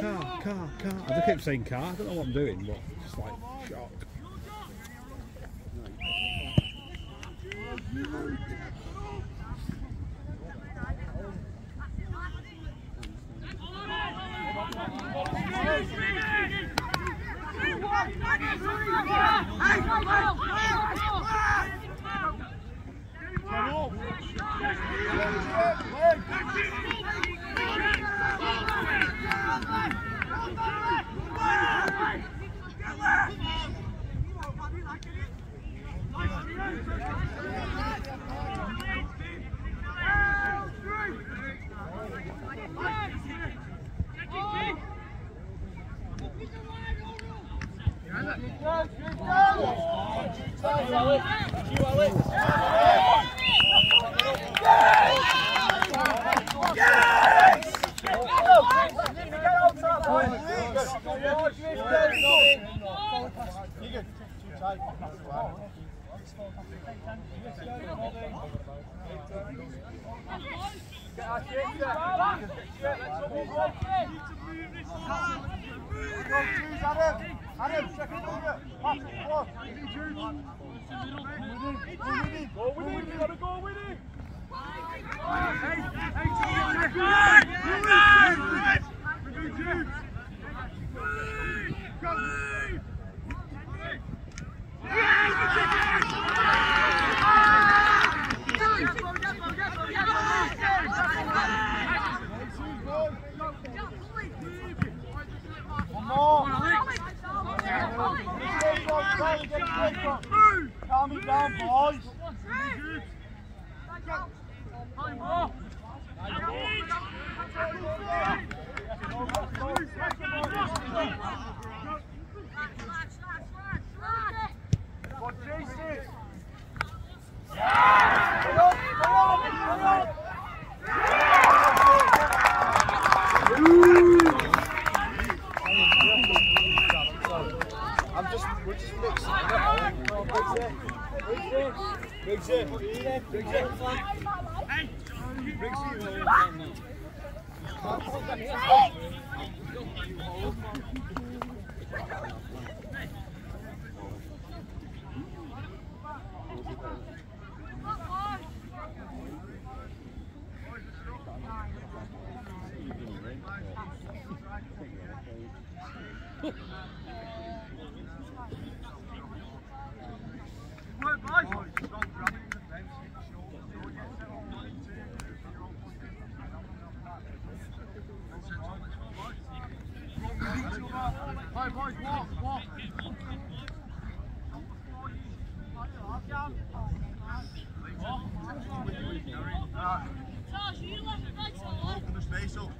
Car, car, car. I just kept saying car. I don't know what I'm doing, but it's like Good job, good job! Shock. Calm it down, boys. What Jesus? I'm just, we're just mixing it up. Briggs in. Briggs in. Briggs in. Hey boys, walk, walk. Tosh, you left. Open the space up.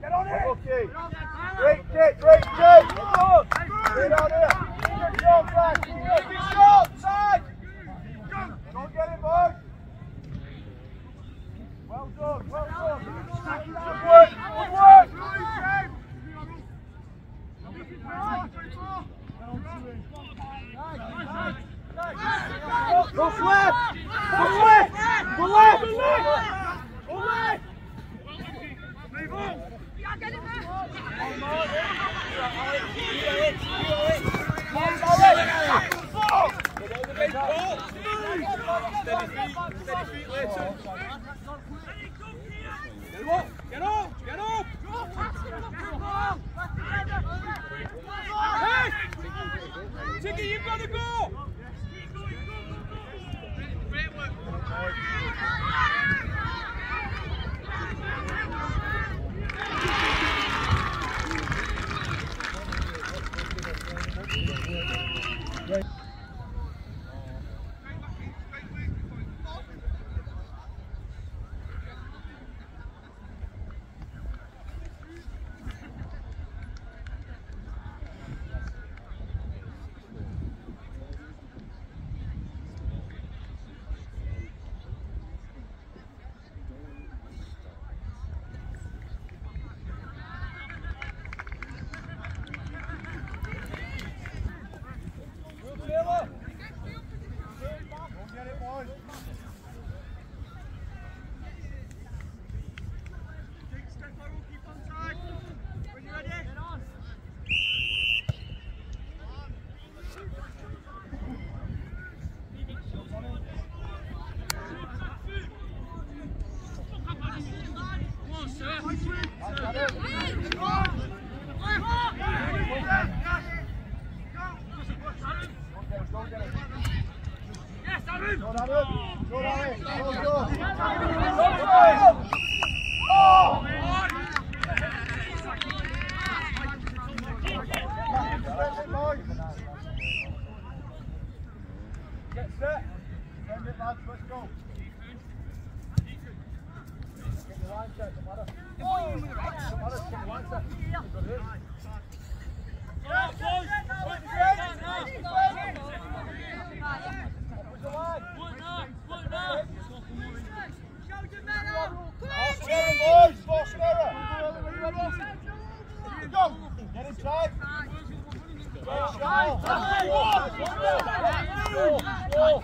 Get on it! Okay. Well done, well done. Go left! Go left! Go left! feet later. Go!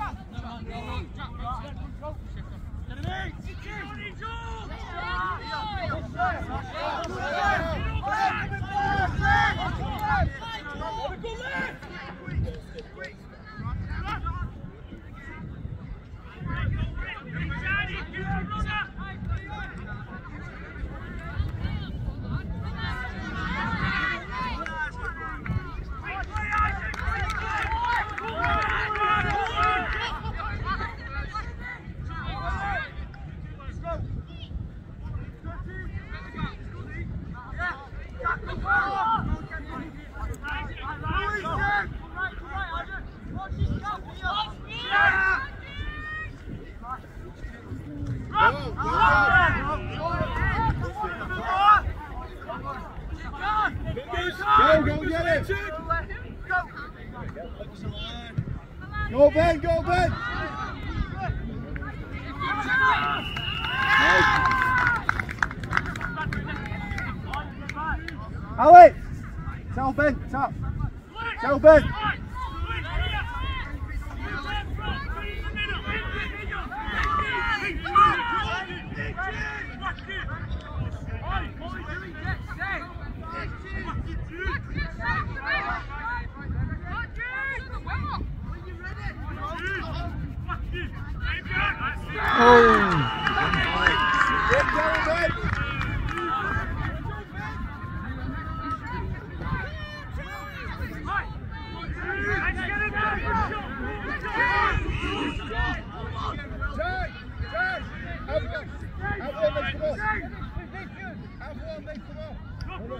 Come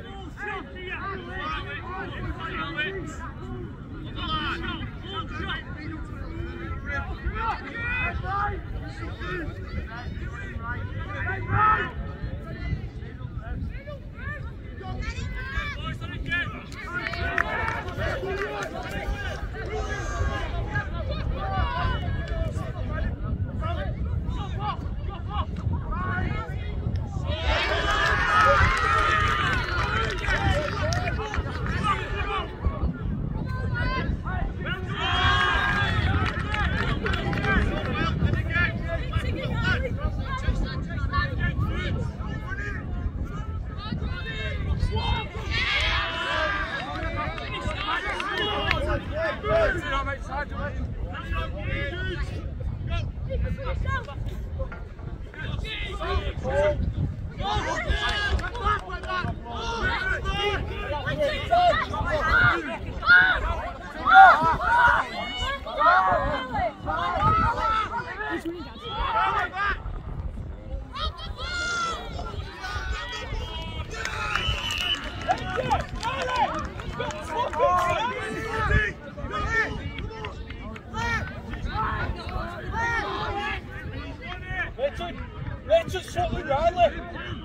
on. Richard, Sutton Riley.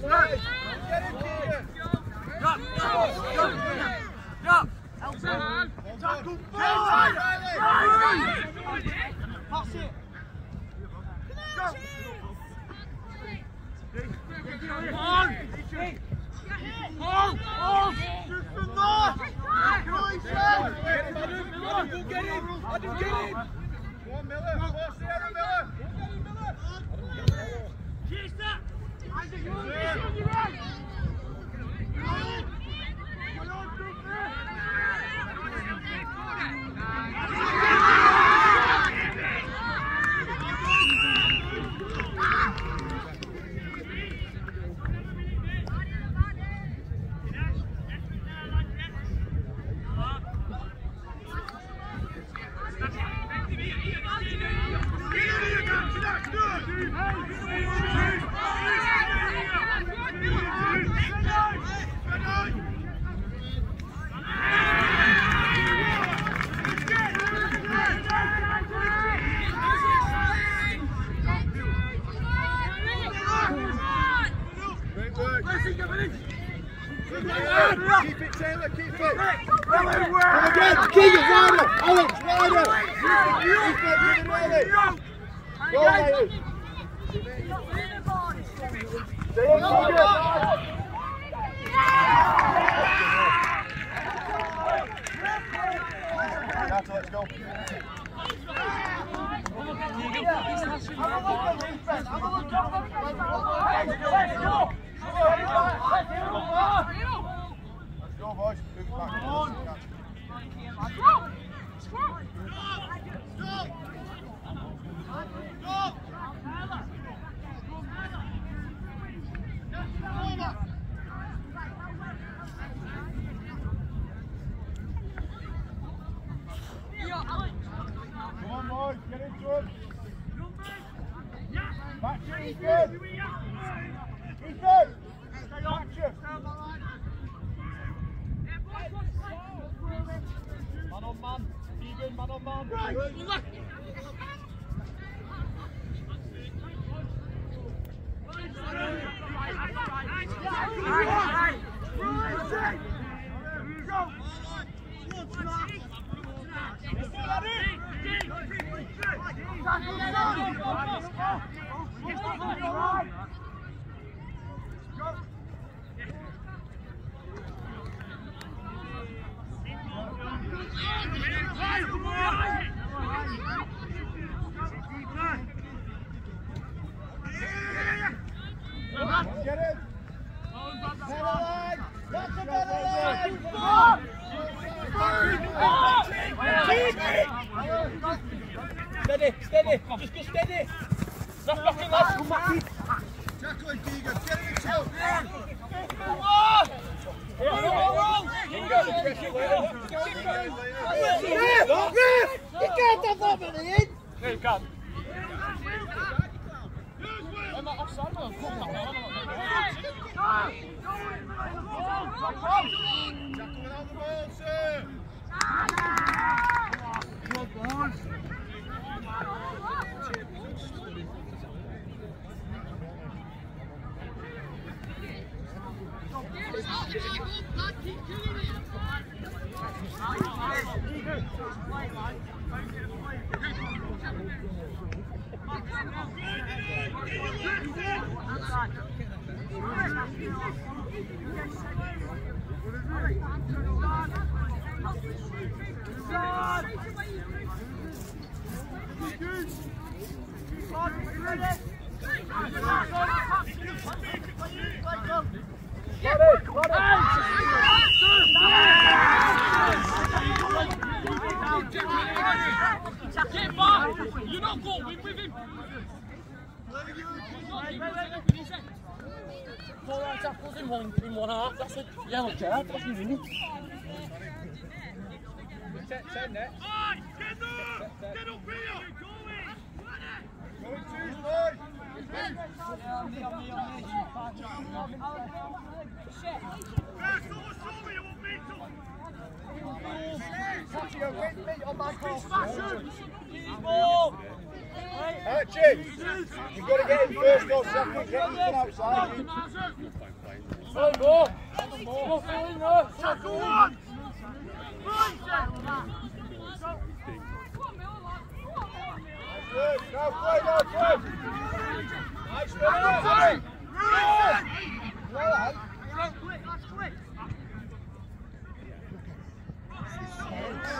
One Oh, You're not going with him! Four right tackles in one, in one half, that's a yellow card, that's you winning. Going twos, boys. Tachio, wait, mate, on my cross. Archie, you've got to get in first or second, get him from outside. Play ball. Go for it, no. Tackle one. Right, Good, now play, now play. Nice, well done, Well done. Don't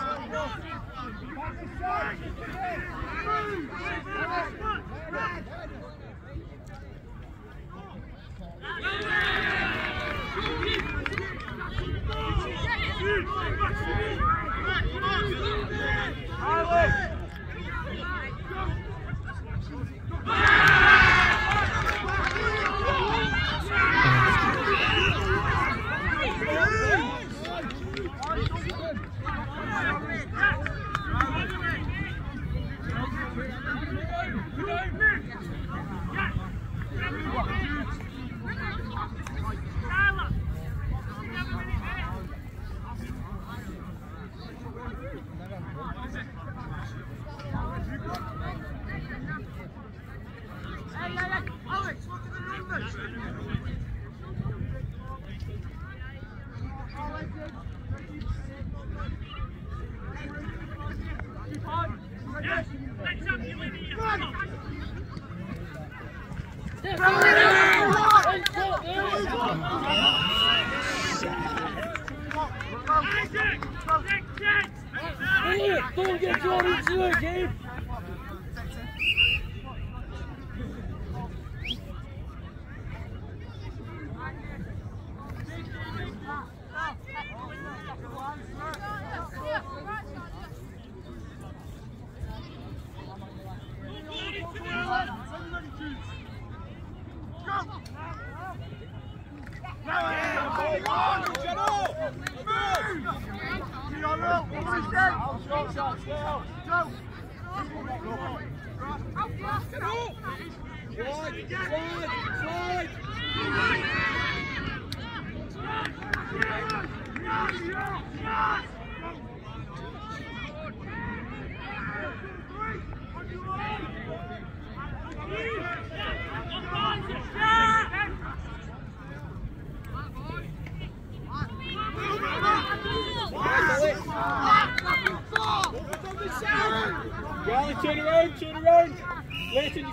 Leighton,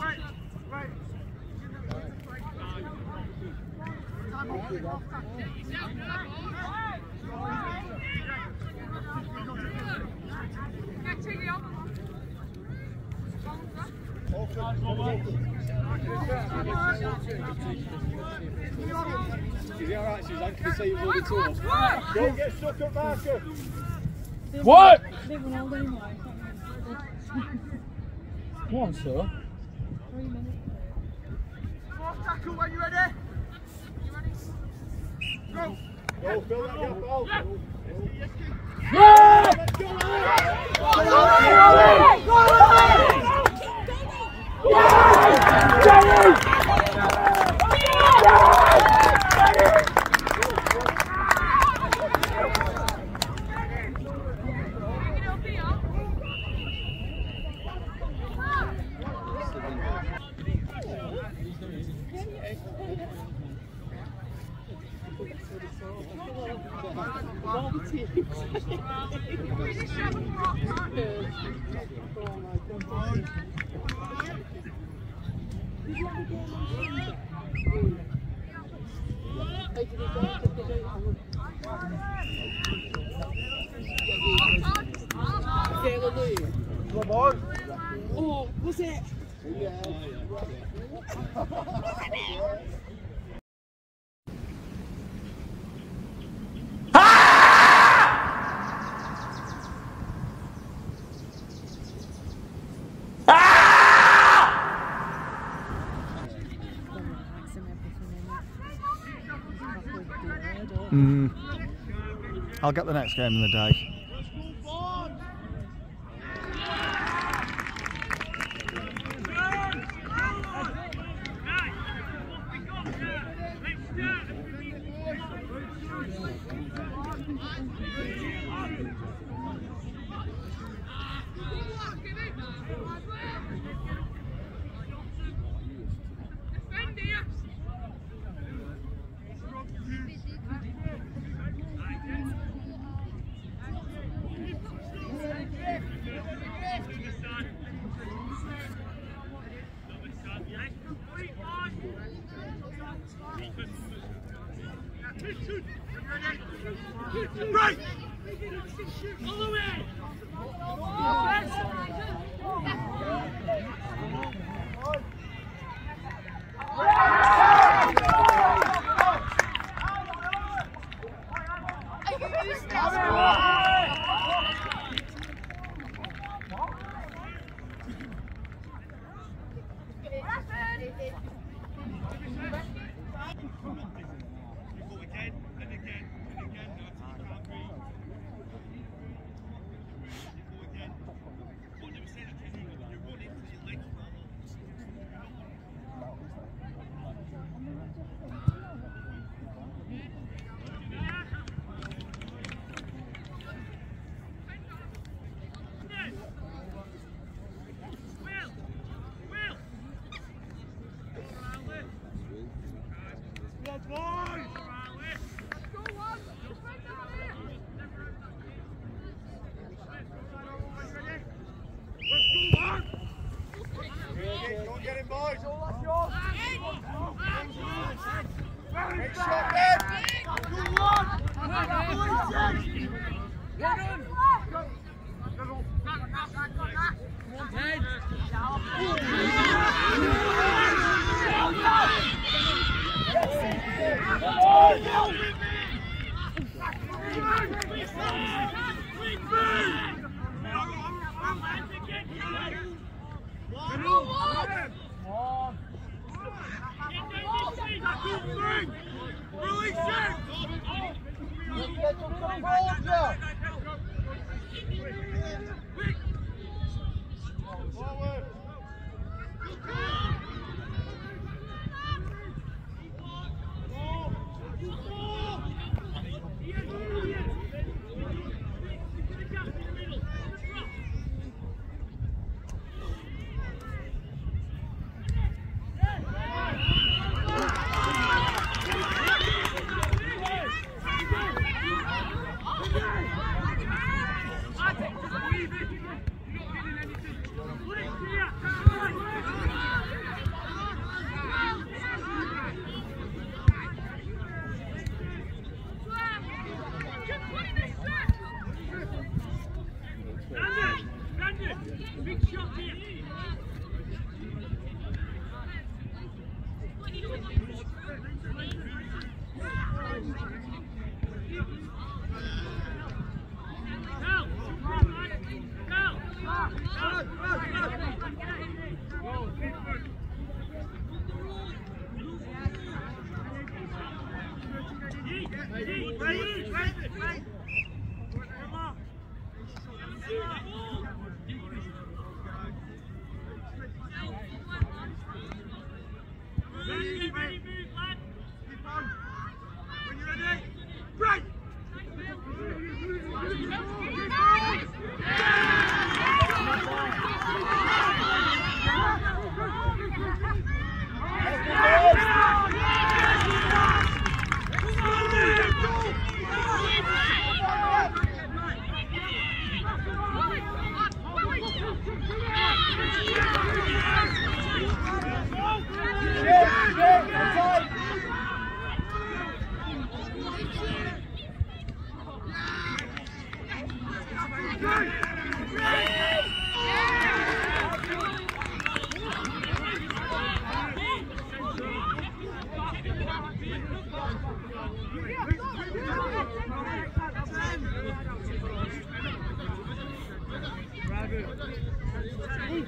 Is he alright, Suzanne? Can you see him holding toes? Don't get stuck at Marcus. What? They won't hold anymore. Come on, sir. Three minutes. Tackle when you're ready. You ready? Go. Go, fill that gap out. Yeah! Come on. Oh, was it? Mm. I'll get the next game of the day.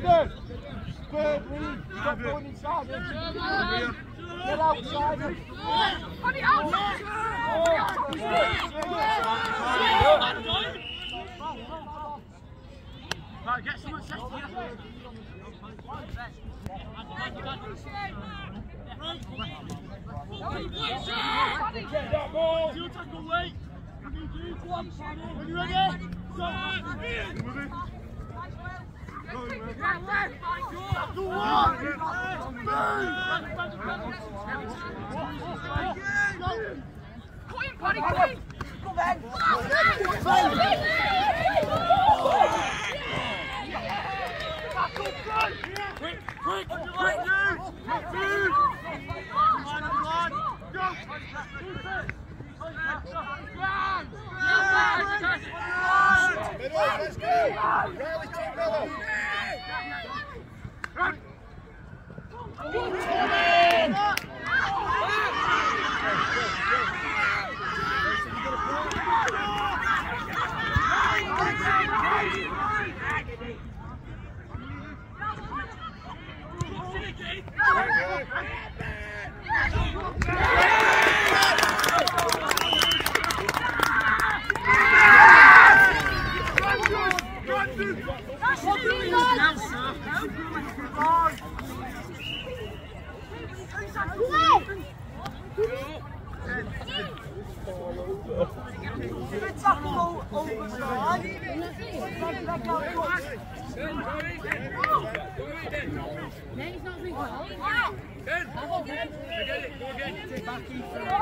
Ethan! Third lead. Stop going inside. Get outside him. Right, get someone set here. Get that ball. You tackle late. When you ready? Go let's go. Riley, team middle. Good Go, go, go, go,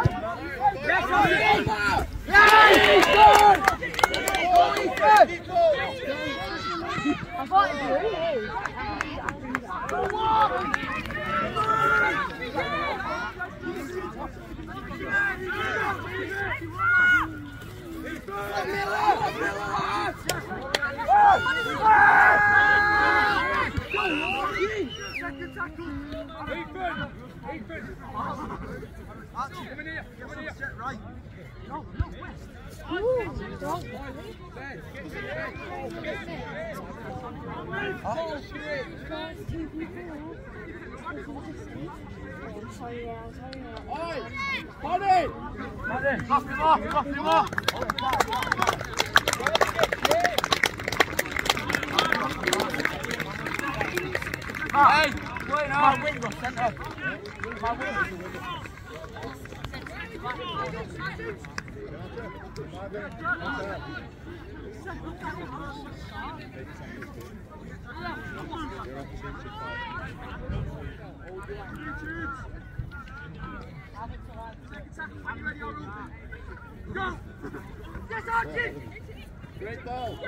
Go! Yes, Archie! Great ball.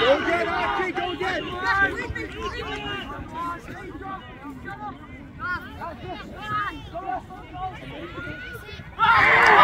Go get Archie, go get! Great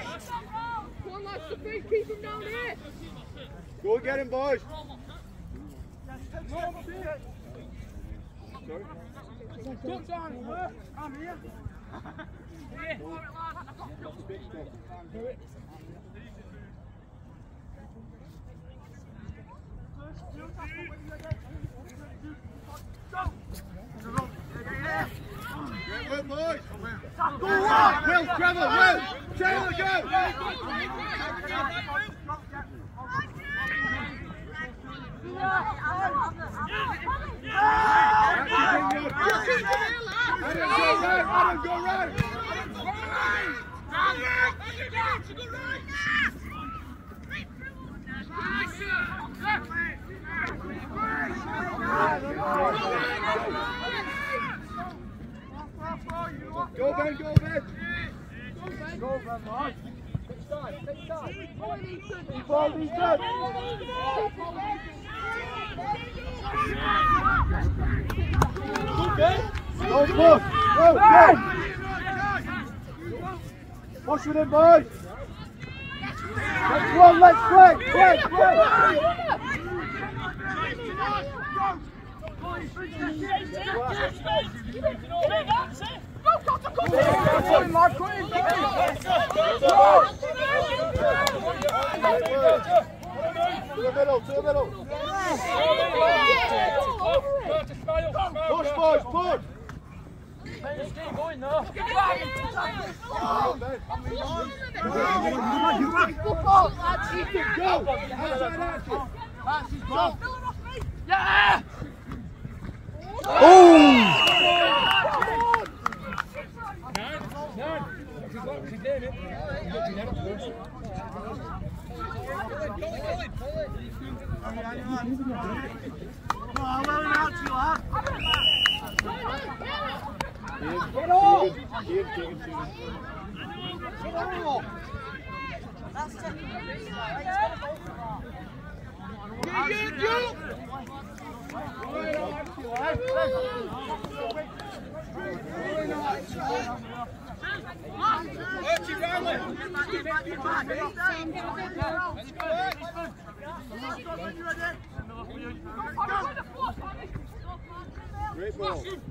keep him down here. Go get him, boys. Great work, boys. Go on. Will, Trevor, Will. Taylor, go. Adam, go right. Adam, go right. Go, Ben, go, Ben. Go, Ben, boys. Take time, take time. Keep all these good. Go, push. Go, go. Push it in, boys. Let's run, let's play, play, play. To the middle, to the middle. Push, boys, push. Oh, Ben. Go. Outside action. Great ball. Good.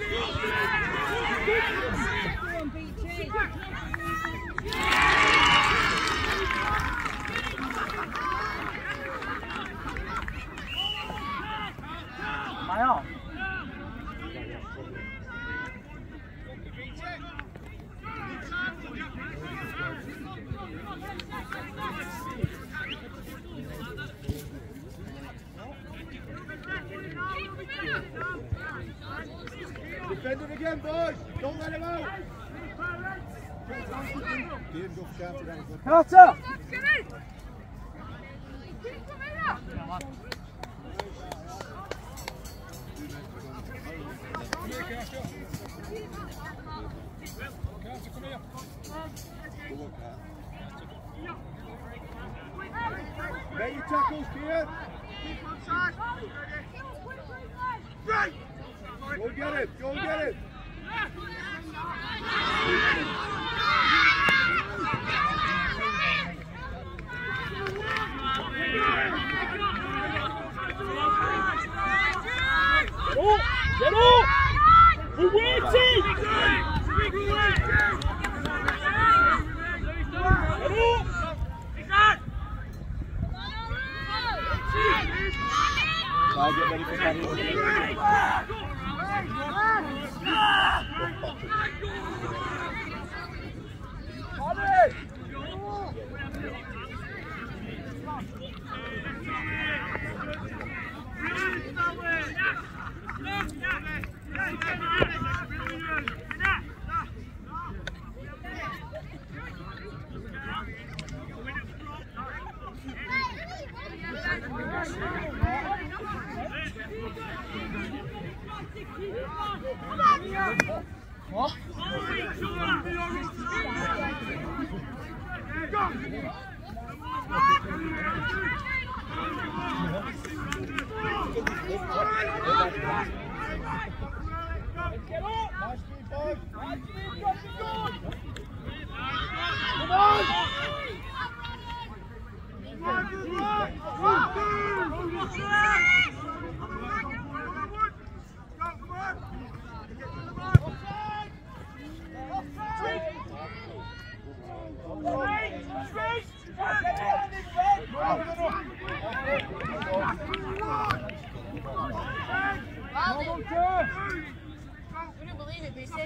Defend Wouldn't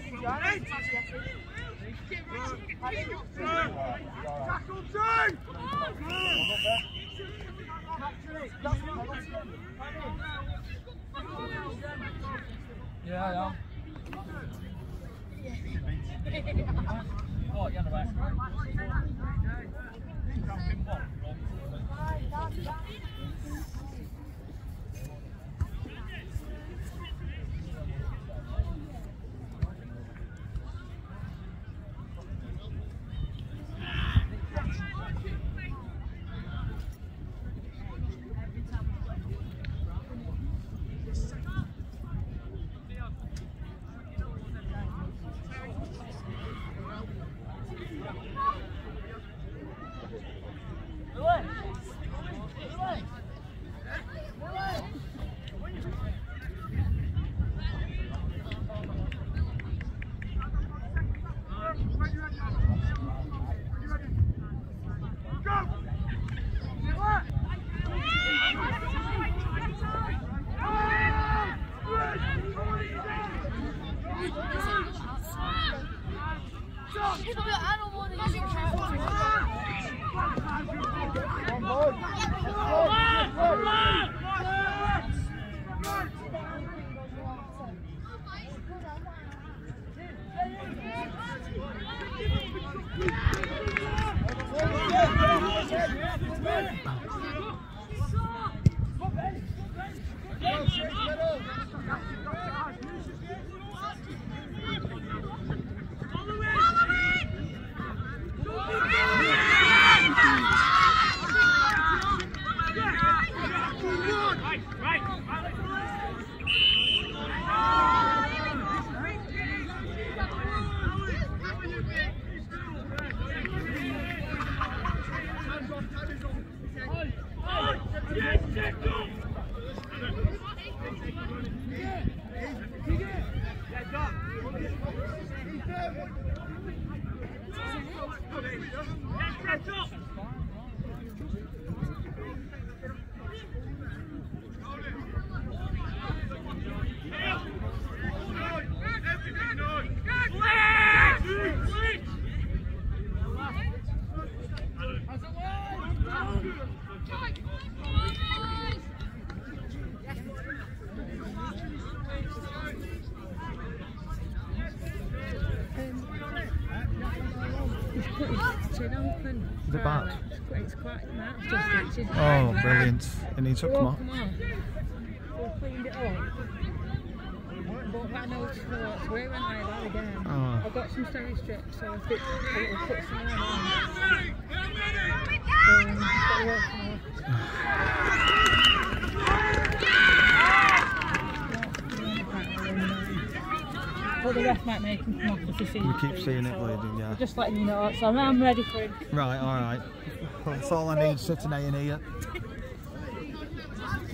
oh, believe it, but it says in brilliant. It needs to come Oh, off. come on. We cleaned it up. But I know it's for it's wearing like that again. Oh. I've got some steri strips, so I think I'll put some on. Got to work on But the rest might make him come off if he sees You keep seeing it so bleeding, yeah. Just letting you know, so I'm ready for him. Right, alright. Well, that's all I need sitting A and here.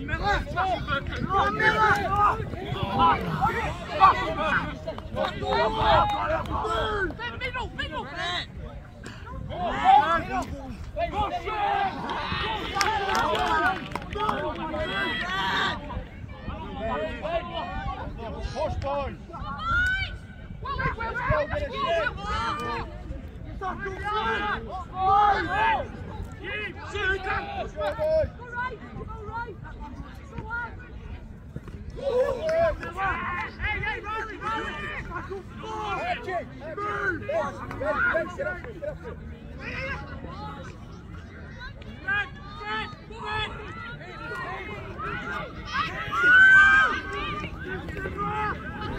Push, boys! Let's go, get it in! Stop, go, go! Boys! Keep shooting! Push, boys!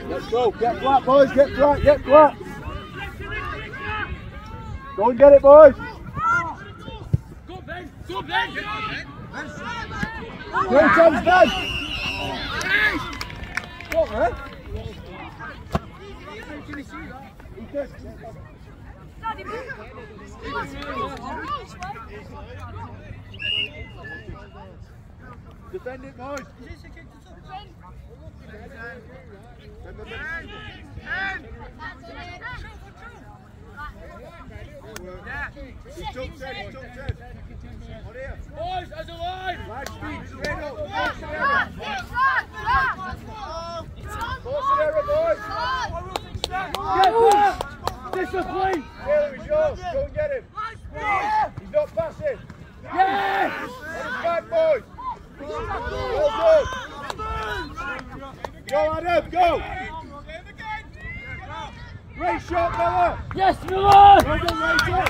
Let's go. Get flat, boys. Get flat. Get flat. Go and get it, boys. Go, Ben! Go, Ben! Chance, Ben. Man? Defend it, boys. A line! Straight up. Aaron, boys. Get back! Discipline! Taylor, he's yours. Go and get him. He's not passing. Yes! On his back, boys. Well done. Go, Adam, go. Great shot, Miller. Yes, Miller! Well done, Rachel.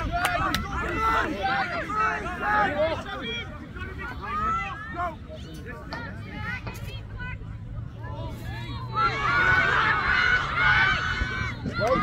Well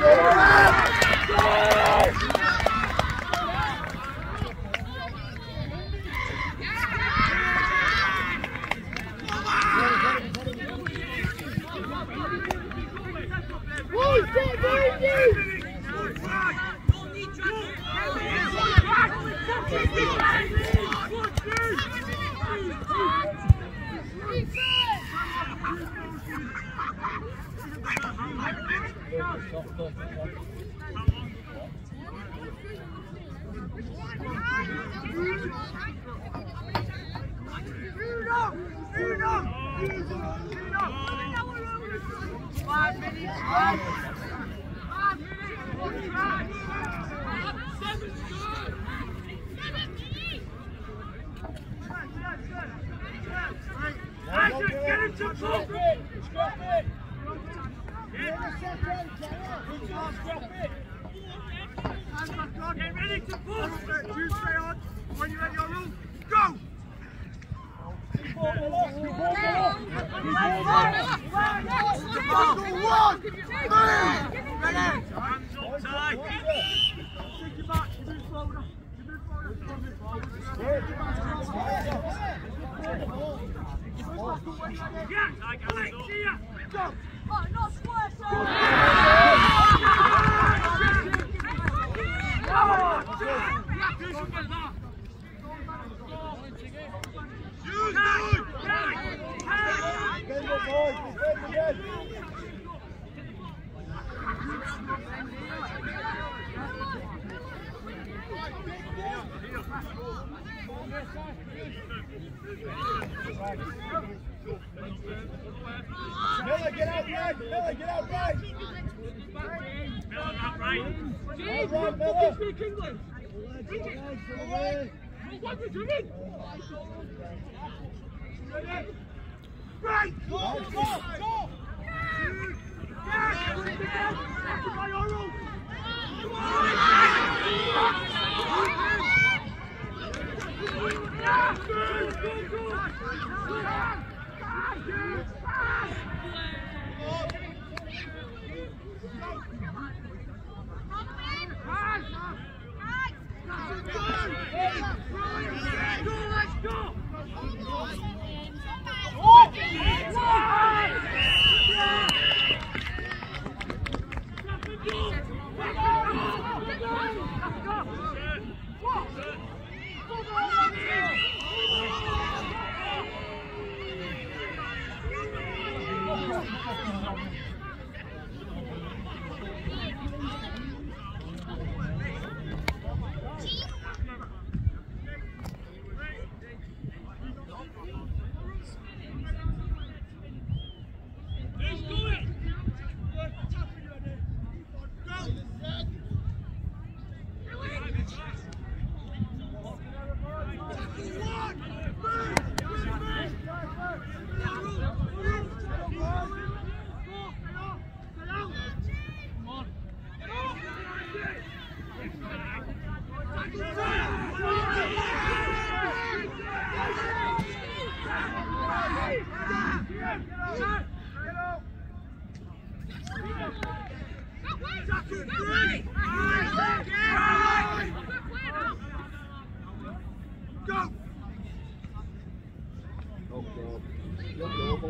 done, Adam. Get ready to push! You stay on. When you're in your room, go! Hands up tight! Take your back, you move forward. You move forward. Yeah, I got it. See ya. Go. Defend it, boys. Defend again. Miller, get out right. Miller, get out right. Miller, not right. All right, Miller. Right! Go! Go! Go! Go, go, go!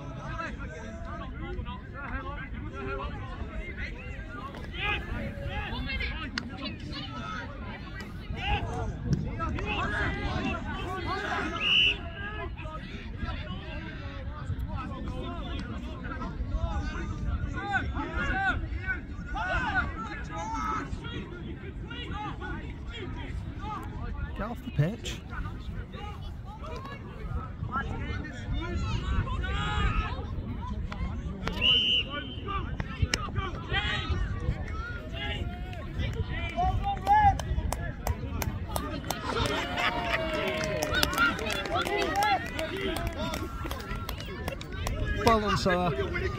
Done, sir. Uh,